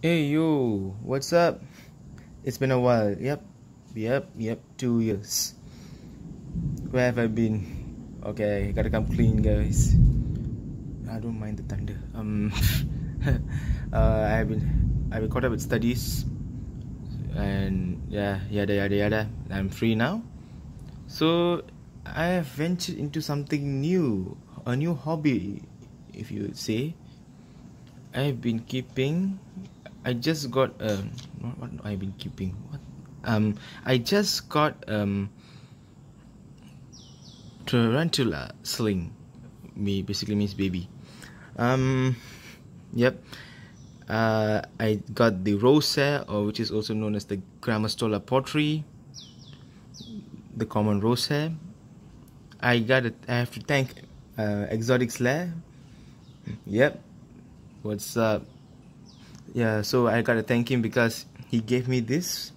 Hey yo, what's up? It's been a while. Yep, yep, yep. Two years. Where have I been? Okay, gotta come clean, guys. I don't mind the thunder. Um, uh, I've been I've been caught up with studies, and yeah, yada yada yada. I'm free now, so I have ventured into something new, a new hobby, if you would say. I've been keeping I just got um what, what I've been keeping? What? Um I just got um tarantula sling me basically means baby. Um yep. Uh I got the rosea which is also known as the grammostola porteri the common rose hair I got it I have to thank uh, Exotic Lair. Yep. What's up yeah so i gotta thank him because he gave me this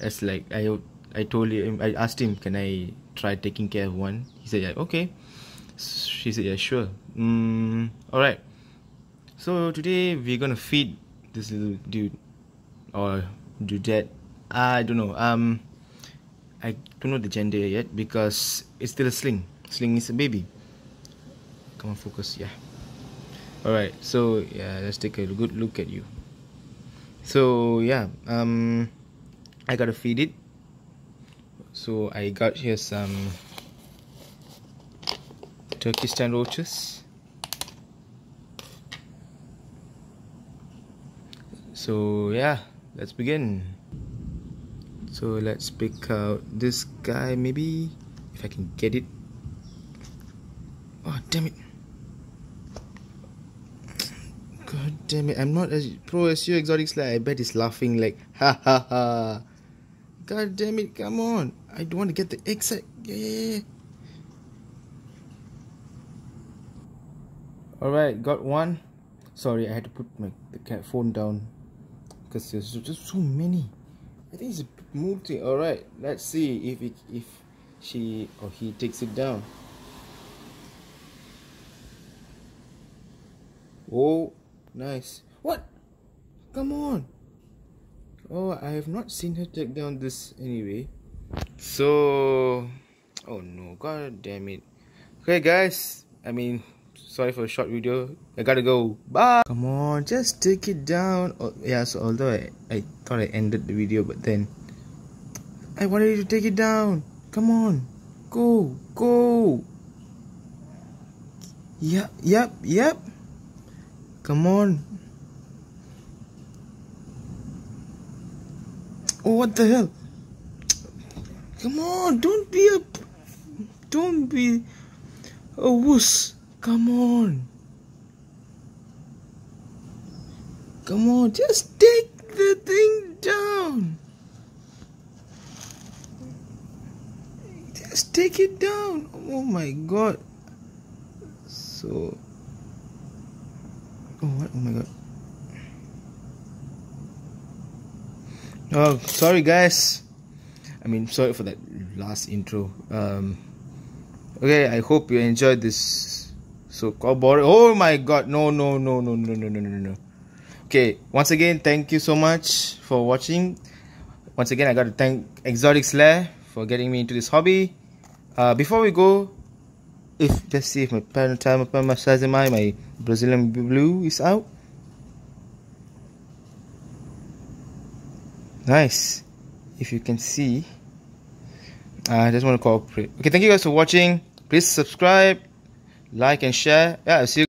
as like i i told him i asked him can i try taking care of one? He said yeah okay. She said yeah sure. Mm, all right so today we're gonna feed this little dude or dudette. I don't know um i don't know the gender yet because it's still a sling. Sling is a baby. Come on focus yeah all right so yeah let's take a good look at you. So yeah um i gotta feed it. So i got here some turkistan roaches. So yeah let's begin. So let's pick out this guy maybe if i can get it. Oh damn it God damn it, I'm not as pro as you, Exotics Lair. I bet he's laughing like, ha ha ha. God damn it, come on. I don't want to get the exit. Yeah, yeah, yeah. Alright, got one. Sorry, I had to put my the cat phone down because there's just so many. I think it's a multi. Alright, let's see if it, if she or he takes it down. Oh, Nice. What? Come on. Oh, I have not seen her take down this anyway. So, oh no, god damn it. Okay, guys. I mean, sorry for a short video. I gotta go. Bye. Come on, just take it down. Oh, yeah. So although I, I thought I ended the video, but then I wanted you to take it down. Come on, go, go. Yep, yep, yep. Come on. Oh, what the hell? Come on, don't be a... Don't be a wuss. Come on. Come on, just take the thing down. Just take it down. Oh my god. So... Oh, what? Oh my god. Oh, sorry guys. I mean, sorry for that last intro. Um, okay, I hope you enjoyed this. So called boring. Oh my god! No, no, no, no, no, no, no, no, no. Okay, once again, thank you so much for watching. Once again, I got to thank Exotics Lair for getting me into this hobby. Uh, before we go, if let's see if my parent time size in my my Brazilian blue is out. Nice. If you can see. I just want to cooperate. Okay, thank you guys for watching. Please subscribe, like and share. Yeah, I'll see you